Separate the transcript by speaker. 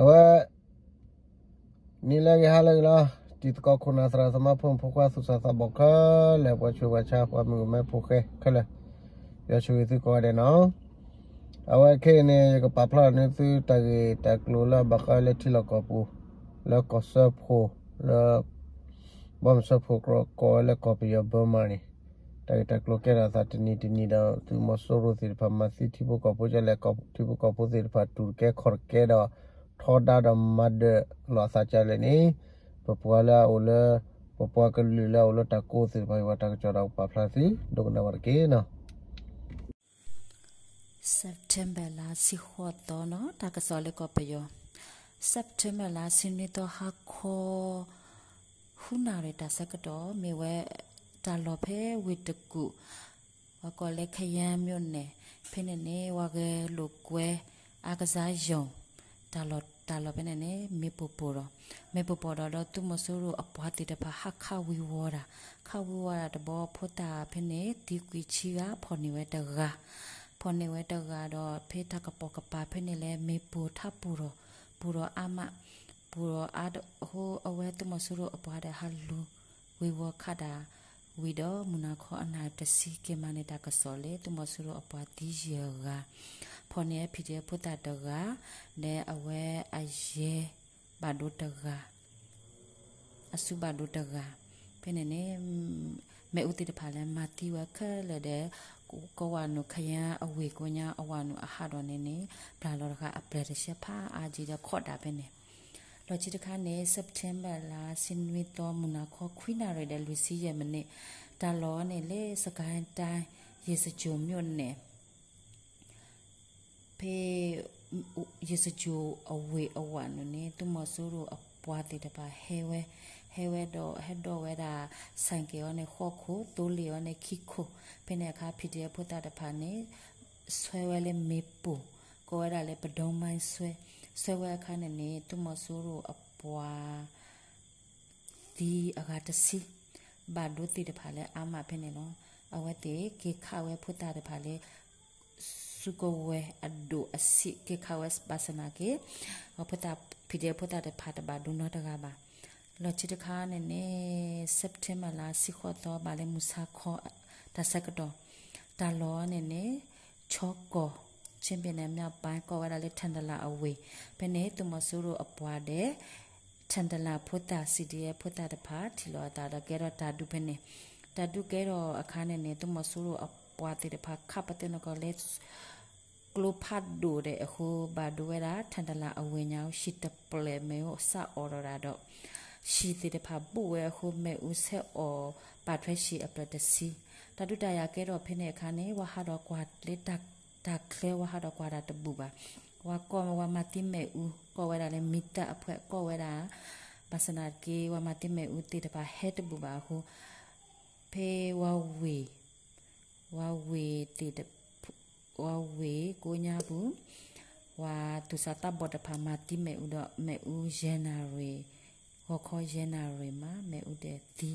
Speaker 1: အဝနီလာရဟာလာတိတကခုနာသရသမဖုံဖခွာသုသသဘခလေပချူဝချာခွာမှုမဲဖုခဲခလရချူသူကောတဲ့နော်အဝခဲနေကပပလာနေသူတကေတကလိုလာဘခလေတီလကပူလကဆပ်ခိုလဘမ်ဆပ်ခိုကောလေကပီယဘမနီတကေတကလိုကဲရာသတနီတနီတော့သူမဆိုရိုစီဖမစီတီဘကပူကြလေကပတီဘကပူစီဖတူကေခေါ်ကေတော့ ထောဒါဒမတ်လောစာချလေနေ papua ola papua kalula ola tako sir bai wata chora pa phlasi dokna warke na
Speaker 2: September la si ho to no ta ka so le ko pe yo September la sin ni to ha kho hu na re ta sa ka to me we ta lo phe with the ku wa ko le khyan myo ne phe ne ne wa ge lo kwe a ka sa yong ta lo ta lo pe ne ne me pu pu ro me pu pu ro lo tu mo su ro a pwa ti de pa ha kha wi wo ra kha wi wo ra de bo phu ta pe ne ti kwi chi ga pho ni we ta ga pho ni we ta ga do phe ta ka po ka pa pe ne le me pu tha pu ro pu ro a ma pu ro a ho a we tu mo su ro a pwa de ha lu wi wo kha da ဝီတော့မနာခောအနာတစီကေမနေတာကစောလေသူမဆူရအပွားတီးရက ဖော်နေဖြစ်တဲ့ပုတ္တတကနဲ့အဝဲအရဲဘာဒုတကအစုဘာဒုတကဖင်းနေမဲဥတီတဖာလဲမာတီဝခလဲတဲ့ကိုဝါနုခယံအဝေကိုညာအဝါနုအဟာတော်နေနေဘလာလောကအပရက်ရှဖာအာဂျီတဲ့ခော့တာပဲနေလောချီတခါနေ September လာစင်ဝီတော်မနာခောခွိနာရတဲ့လူစီရဲ့မနေ့ဒါလောနေလေစကိုင်းတိုင်းရေစကြုံမြို့နယ်ဖေ ယေစဂျူအဝေအဝနနေသူမဆူရအပွားတဲ့တပါဟဲဝဲဟဲဝဲတော့ဟဲတော့ဝဲတာဆိုင်ကေရောနေခေါခုတိုးလီရောနေခိခုဖိနေခါဖြစ်တဲ့ဖုတ်တာတဖာနေဆွဲဝဲလေမေပူကိုဝဲတာလေပဒုံမိုင်းဆွဲဆွဲဝဲခါနေနေသူမဆူရအပွားဒီအကတစီဘာဒုတိတဖာလေအာမဖိနေနော်အဝဲတေကေခါဝဲဖုတ်တာတဖာလေ စုကဝဲအဒိုအစီကေခဝက်ဘာစနာကေဖတာဖီဒီဖတာတဲ့ဖတ်ဘာဒုနောတကပါလောချစ်တခါနဲ့နေစက်တင်ဘာလာစီခေါ်တော့ဗာလေမူစာခေါ်တဆက်ကတော့တာလောနဲ့နေချောကောချင်းပင်နဲ့မြောက်ပိုင်းကောဝရလေးထန်တလာအဝေးဘယ်နဲ့သူမဆူရအပွားတဲ့ထန်တလာဖုတာစီဒီရဲ့ဖုတာတဖာထီလောတာတော့ကဲတော့တာဒုဖနေတာဒုကဲတော့အခါနဲ့နေသူမဆူရအ ပွားတဲ့ဖာခပ်တဲ့နကလေးကလိုဖတ်ဒိုတဲ့အခုဘာဒိုဝဲတာထန်တလာအဝင်းညောင်းရှိတပလေမေကိုစအော်ရတာတော့ရှိတဲ့ဖာပူဝဲခုမဲဦးဆက်အော်ပါထွဲရှိအပလတစီတတုတရကဲတော့ဖိနေခါနေဝဟာတော့ကွာလေတက်တက်ကလေဝဟာတော့ကွာတာတပူပါဝါကောဝါမတိမဲဦးကောဝဲတာလေမိတအဖွဲကောဝဲတာပါစနာကေဝါမတိမဲဦးတေတပါဟဲတပူပါခုဖေဝဝေ ဝဝေတေတဝဝေကိုညာဘူးဝါသူစတာဘောတဖာမတိမေဥဒမေဥဂျန်နာရီဟောခေါ်ဂျန်နာရီမှာမေဥတဲ့ဒီ